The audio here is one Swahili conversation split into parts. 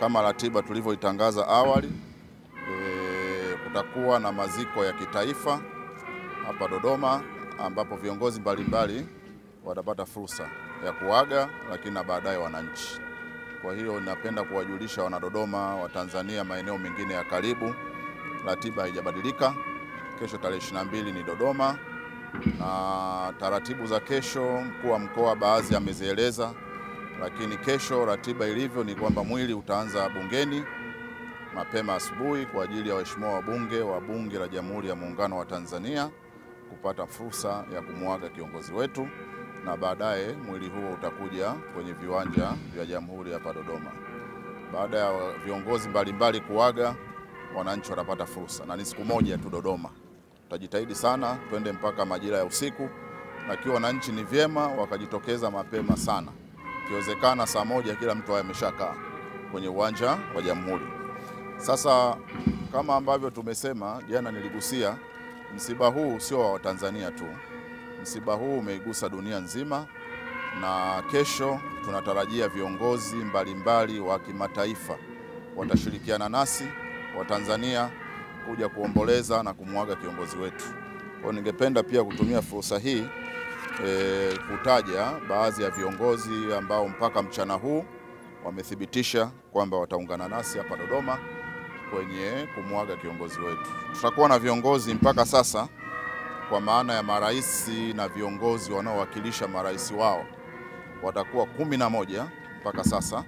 kama ratiba tulivyoitangaza awali. E, kutakuwa na maziko ya kitaifa hapa Dodoma ambapo viongozi mbalimbali watapata fursa ya kuaga, lakini na baadaye wananchi. Kwa hiyo napenda kuwajulisha wanadodoma, Watanzania, maeneo mengine ya karibu, ratiba haijabadilika. Kesho tarehe 22 ni Dodoma, na taratibu za kesho mkuu wa mkoa baadhi amezieleza, lakini kesho ratiba ilivyo ni kwamba mwili utaanza bungeni mapema asubuhi kwa ajili ya waheshimiwa wabunge wa Bunge la Jamhuri ya Muungano wa Tanzania kupata fursa ya kumwaga kiongozi wetu na baadaye mwili huo utakuja kwenye viwanja vya Jamhuri hapa Dodoma. Baada ya viongozi mbalimbali kuaga, wananchi watapata fursa, na ni siku moja tu Dodoma. Tutajitahidi sana twende mpaka majira ya usiku, lakini wananchi ni vyema wakajitokeza mapema sana, ikiwezekana saa moja kila mtu awe ameshakaa kwenye uwanja wa Jamhuri. Sasa kama ambavyo tumesema jana, niligusia msiba huu sio wa Watanzania tu, msiba huu umeigusa dunia nzima, na kesho tunatarajia viongozi mbalimbali wa kimataifa watashirikiana nasi Watanzania kuja kuomboleza na kumwaga kiongozi wetu. Kwa ningependa pia kutumia fursa hii e, kutaja baadhi ya viongozi ambao mpaka mchana huu wamethibitisha kwamba wataungana nasi hapa Dodoma kwenye kumwaga kiongozi wetu. Tutakuwa na viongozi mpaka sasa kwa maana ya marais na viongozi wanaowakilisha marais wao watakuwa kumi na moja mpaka sasa,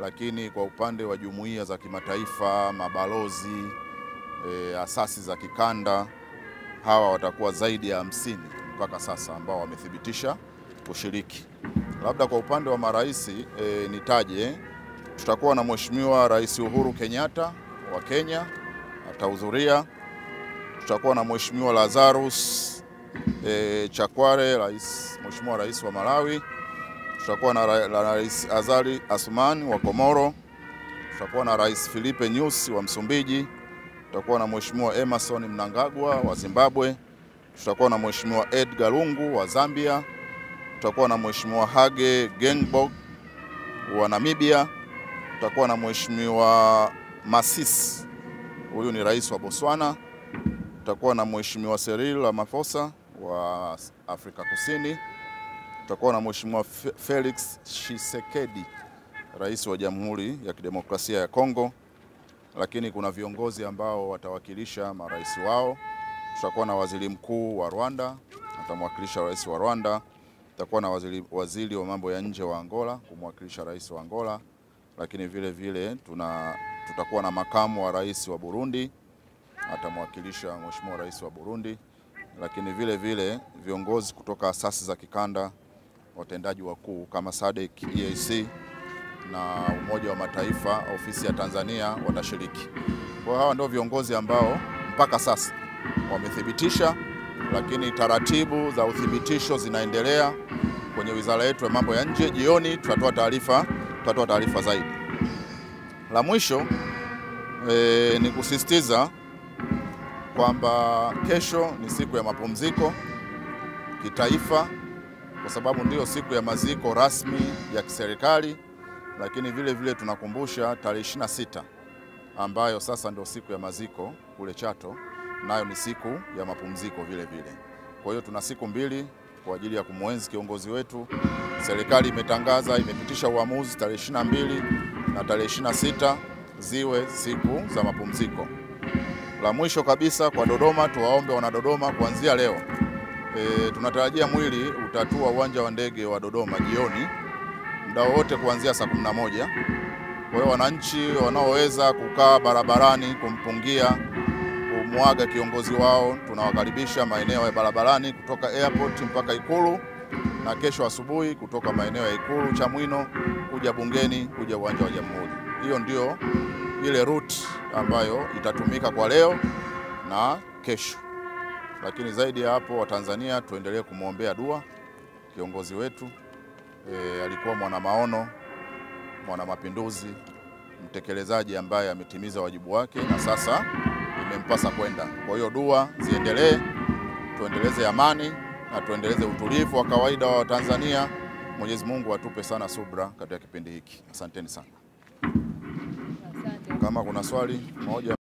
lakini kwa upande wa jumuiya za kimataifa, mabalozi, e, asasi za kikanda hawa watakuwa zaidi ya hamsini mpaka sasa ambao wamethibitisha kushiriki. Labda kwa upande wa marais e, nitaje tutakuwa na Mheshimiwa Rais Uhuru Kenyatta wa Kenya atahudhuria. Tutakuwa na Mheshimiwa Lazarus e, Chakware rais, Mheshimiwa Rais wa Malawi. Tutakuwa na ra, Rais Azali Asumani wa Komoro. Tutakuwa na Rais Filipe Nyusi wa Msumbiji. Tutakuwa na Mheshimiwa Emerson Mnangagwa wa Zimbabwe. Tutakuwa na Mheshimiwa Edgar Lungu wa Zambia. Tutakuwa na Mheshimiwa Hage gengbog wa Namibia. Tutakuwa na Mheshimiwa masis huyu ni rais wa Botswana. Tutakuwa na Mheshimiwa Cyril Ramaphosa wa Afrika Kusini. Tutakuwa na Mheshimiwa Felix Tshisekedi, rais wa Jamhuri ya Kidemokrasia ya Kongo, lakini kuna viongozi ambao watawakilisha marais wao. Tutakuwa na waziri mkuu wa Rwanda, atamwakilisha rais wa Rwanda. Tutakuwa na waziri, waziri wa mambo ya nje wa Angola kumwakilisha rais wa Angola, lakini vile vile tuna, tutakuwa na makamu wa rais wa Burundi atamwakilisha mheshimiwa rais wa Burundi, lakini vile vile viongozi kutoka asasi za kikanda, watendaji wakuu kama SADC, EAC na Umoja wa Mataifa, ofisi ya Tanzania watashiriki. Kwa hawa ndio viongozi ambao mpaka sasa wamethibitisha, lakini taratibu za uthibitisho zinaendelea kwenye wizara yetu ya mambo ya nje. Jioni tutatoa taarifa, tutatoa taarifa zaidi. La mwisho e, ni kusisitiza kwamba kesho ni siku ya mapumziko kitaifa, kwa sababu ndiyo siku ya maziko rasmi ya kiserikali, lakini vile vile tunakumbusha tarehe 26 ambayo sasa ndio siku ya maziko kule Chato, nayo ni siku ya mapumziko vile vile. Kwa hiyo tuna siku mbili kwa ajili ya kumwenzi kiongozi wetu. Serikali imetangaza, imepitisha uamuzi tarehe 22 na tarehe 26 ziwe siku za mapumziko. La mwisho kabisa kwa Dodoma, tuwaombe wanadodoma kuanzia leo e, tunatarajia mwili utatua uwanja wa ndege wa Dodoma jioni muda wowote kuanzia saa 11. Kwa hiyo wananchi wanaoweza kukaa barabarani kumpungia kumwaga kiongozi wao tunawakaribisha maeneo ya barabarani kutoka airport mpaka Ikulu, na kesho asubuhi kutoka maeneo ya Ikulu Chamwino kuja bungeni kuja uwanja wa Jamhuri. Hiyo ndio ile route ambayo itatumika kwa leo na kesho, lakini zaidi ya hapo, Watanzania tuendelee kumwombea dua kiongozi wetu. E, alikuwa mwana maono, mwana mapinduzi, mtekelezaji ambaye ametimiza wajibu wake na sasa imempasa kwenda. Kwa hiyo dua ziendelee, tuendeleze amani na tuendeleze utulivu wa kawaida wa Tanzania. Mwenyezi Mungu atupe sana subra katika kipindi hiki. Asanteni sana. Kama kuna swali moja